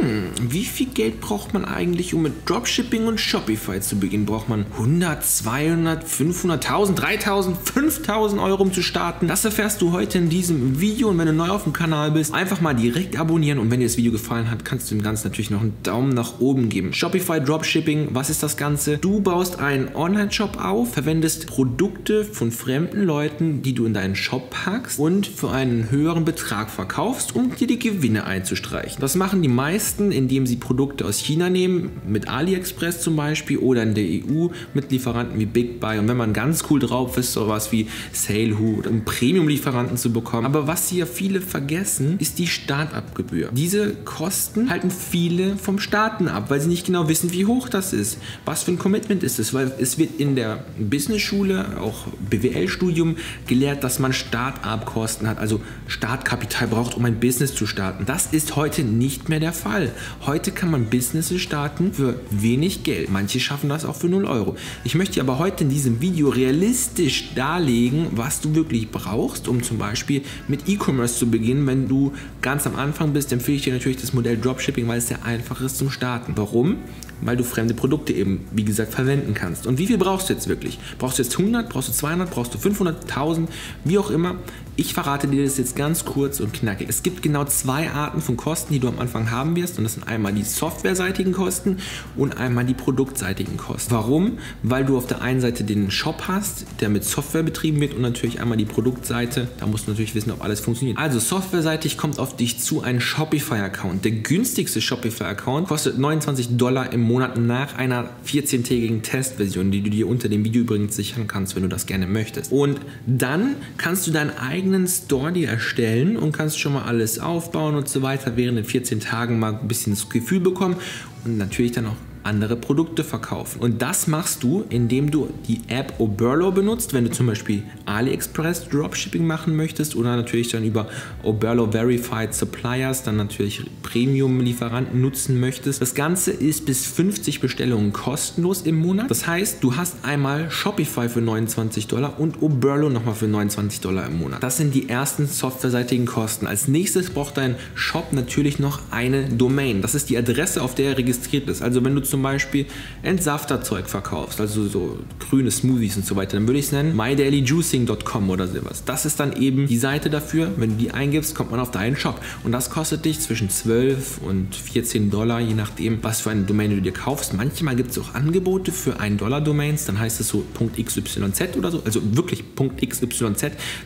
Hm, wie viel Geld braucht man eigentlich, um mit Dropshipping und Shopify zu beginnen? Braucht man 100, 200, 500, 1000, 3000, 5000 Euro, um zu starten? Das erfährst du heute in diesem Video und wenn du neu auf dem Kanal bist, einfach mal direkt abonnieren und wenn dir das Video gefallen hat, kannst du dem Ganzen natürlich noch einen Daumen nach oben geben. Shopify Dropshipping, was ist das Ganze? Du baust einen Online-Shop auf, verwendest Produkte von fremden Leuten, die du in deinen Shop packst und für einen höheren Betrag verkaufst, um dir die Gewinne einzustreichen. Das machen die meisten, indem sie Produkte aus China nehmen, mit AliExpress zum Beispiel oder in der EU mit Lieferanten wie Big Buy. Und wenn man ganz cool drauf ist, sowas wie Salehu, um Premium-Lieferanten zu bekommen. Aber was hier viele vergessen, ist die Startup-Gebühr. Diese Kosten halten viele vom Starten ab, weil sie nicht genau wissen, wie hoch das ist. Was für ein Commitment ist es? Weil es wird in der Business-Schule, auch BWL-Studium, gelehrt, dass man Start-up-Kosten hat, also Startkapital braucht, um ein Business zu starten. Das ist heute nicht mehr der Fall. Heute kann man Businesses starten für wenig Geld. Manche schaffen das auch für 0 Euro. Ich möchte aber heute in diesem Video realistisch darlegen, was du wirklich brauchst, um zum Beispiel mit E-Commerce zu beginnen. Wenn du ganz am Anfang bist, empfehle ich dir natürlich das Modell Dropshipping, weil es sehr einfach ist zum Starten. Warum? weil du fremde Produkte eben, wie gesagt, verwenden kannst. Und wie viel brauchst du jetzt wirklich? Brauchst du jetzt 100, brauchst du 200, brauchst du 500, 1000, wie auch immer. Ich verrate dir das jetzt ganz kurz und knackig. Es gibt genau zwei Arten von Kosten, die du am Anfang haben wirst. Und das sind einmal die softwareseitigen Kosten und einmal die produktseitigen Kosten. Warum? Weil du auf der einen Seite den Shop hast, der mit Software betrieben wird und natürlich einmal die Produktseite. Da musst du natürlich wissen, ob alles funktioniert. Also softwareseitig kommt auf dich zu ein Shopify-Account. Der günstigste Shopify-Account kostet 29 Dollar im Monat nach einer 14-tägigen Testversion, die du dir unter dem Video übrigens sichern kannst, wenn du das gerne möchtest. Und dann kannst du deinen eigenen Store dir erstellen und kannst schon mal alles aufbauen und so weiter, während den 14 Tagen mal ein bisschen das Gefühl bekommen und natürlich dann auch andere Produkte verkaufen. Und das machst du, indem du die App Oberlo benutzt, wenn du zum Beispiel AliExpress Dropshipping machen möchtest oder natürlich dann über Oberlo Verified Suppliers dann natürlich Premium-Lieferanten nutzen möchtest. Das Ganze ist bis 50 Bestellungen kostenlos im Monat. Das heißt, du hast einmal Shopify für 29 Dollar und Oberlo nochmal für 29 Dollar im Monat. Das sind die ersten softwareseitigen Kosten. Als nächstes braucht dein Shop natürlich noch eine Domain. Das ist die Adresse, auf der er registriert ist. Also wenn du zum Beispiel Entsafterzeug verkaufst, also so grüne Smoothies und so weiter, dann würde ich es nennen mydailyjuicing.com oder sowas. Das ist dann eben die Seite dafür. Wenn du die eingibst, kommt man auf deinen Shop. Und das kostet dich zwischen 12 und 14 Dollar, je nachdem, was für eine Domain du dir kaufst. Manchmal gibt es auch Angebote für 1 Dollar Domains, dann heißt es so .xyz oder so, also wirklich .xyz.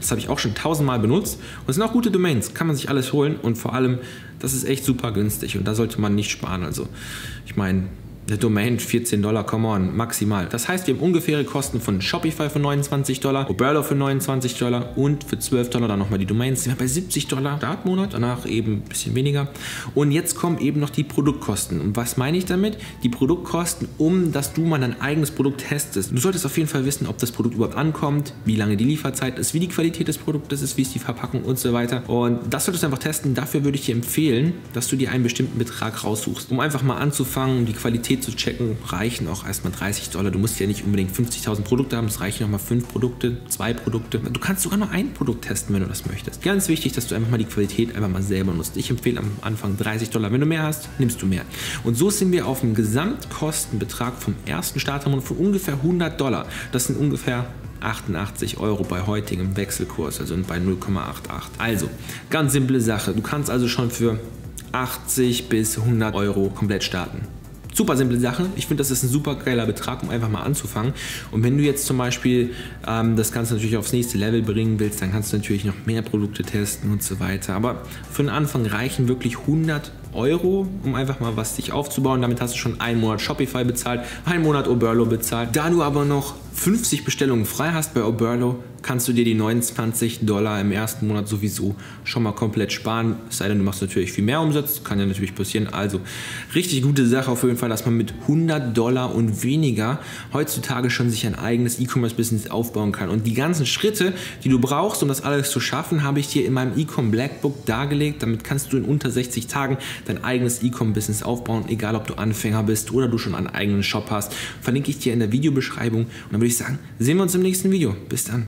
Das habe ich auch schon tausendmal benutzt. Und es sind auch gute Domains, kann man sich alles holen und vor allem, das ist echt super günstig und da sollte man nicht sparen. Also ich meine, eine Domain 14 Dollar, come on, maximal. Das heißt, wir haben ungefähre Kosten von Shopify für 29 Dollar, Oberlo für 29 Dollar und für 12 Dollar dann nochmal die Domains. Sind wir bei 70 Dollar Startmonat, danach eben ein bisschen weniger. Und jetzt kommen eben noch die Produktkosten. Und was meine ich damit? Die Produktkosten, um dass du mal dein eigenes Produkt testest. Du solltest auf jeden Fall wissen, ob das Produkt überhaupt ankommt, wie lange die Lieferzeit ist, wie die Qualität des Produktes ist, wie ist die Verpackung und so weiter. Und das solltest du einfach testen. Dafür würde ich dir empfehlen, dass du dir einen bestimmten Betrag raussuchst, um einfach mal anzufangen, die Qualität Qualität zu checken, reichen auch erstmal 30 Dollar. Du musst ja nicht unbedingt 50.000 Produkte haben, es reichen nochmal fünf Produkte, zwei Produkte. Du kannst sogar nur ein Produkt testen, wenn du das möchtest. Ganz wichtig, dass du einfach mal die Qualität einfach mal selber nutzt. Ich empfehle am Anfang 30 Dollar. Wenn du mehr hast, nimmst du mehr. Und so sind wir auf einem Gesamtkostenbetrag vom ersten Startermonat von ungefähr 100 Dollar. Das sind ungefähr 88 Euro bei heutigem Wechselkurs, also bei 0,88. Also, ganz simple Sache. Du kannst also schon für 80 bis 100 Euro komplett starten. Super simple Sache. Ich finde, das ist ein super geiler Betrag, um einfach mal anzufangen. Und wenn du jetzt zum Beispiel ähm, das Ganze natürlich aufs nächste Level bringen willst, dann kannst du natürlich noch mehr Produkte testen und so weiter. Aber für den Anfang reichen wirklich 100 Euro, um einfach mal was sich aufzubauen. Damit hast du schon einen Monat Shopify bezahlt, einen Monat Oberlo bezahlt. Da du aber noch 50 Bestellungen frei hast bei Oberlo, kannst du dir die 29 Dollar im ersten Monat sowieso schon mal komplett sparen. Es sei denn, du machst natürlich viel mehr Umsatz, kann ja natürlich passieren. Also richtig gute Sache auf jeden Fall, dass man mit 100 Dollar und weniger heutzutage schon sich ein eigenes E-Commerce-Business aufbauen kann. Und die ganzen Schritte, die du brauchst, um das alles zu schaffen, habe ich dir in meinem E-Com Blackbook dargelegt. Damit kannst du in unter 60 Tagen dein eigenes E-Com-Business aufbauen, egal ob du Anfänger bist oder du schon einen eigenen Shop hast. Verlinke ich dir in der Videobeschreibung. Und dann würde ich sagen, sehen wir uns im nächsten Video. Bis dann.